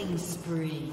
Killing spree.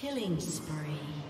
Killing spree.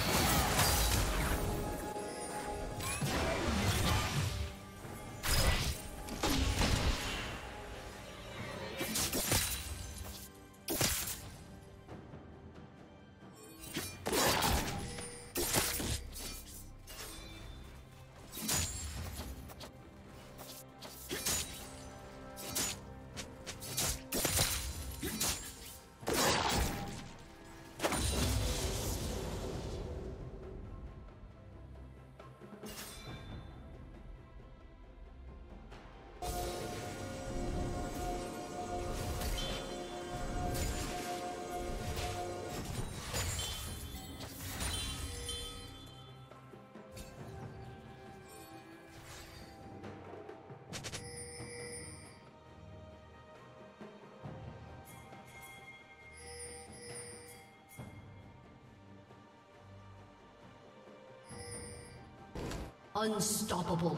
Unstoppable.